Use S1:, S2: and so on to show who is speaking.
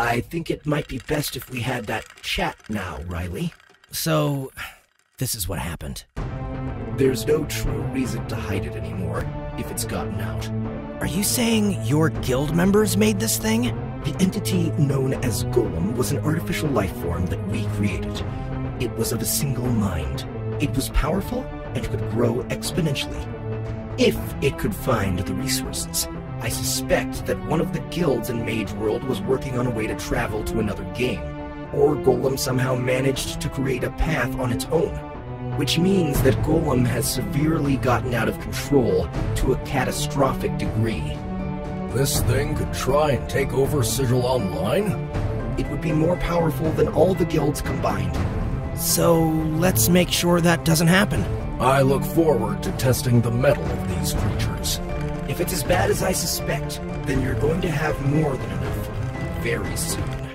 S1: I think it might be best if we had that chat now, Riley.
S2: So, this is what happened.
S1: There's no true reason to hide it anymore if it's gotten out.
S2: Are you saying your guild members made this thing?
S1: The entity known as Golem was an artificial life form that we created. It was of a single mind. It was powerful and could grow exponentially. If it could find the resources. I suspect that one of the guilds in Mage World was working on a way to travel to another game, or Golem somehow managed to create a path on its own, which means that Golem has severely gotten out of control to a catastrophic degree.
S3: This thing could try and take over Sigil Online?
S1: It would be more powerful than all the guilds combined.
S2: So, let's make sure that doesn't happen.
S3: I look forward to testing the mettle of these creatures.
S1: If it's as bad as I suspect, then you're going to have more than enough very soon.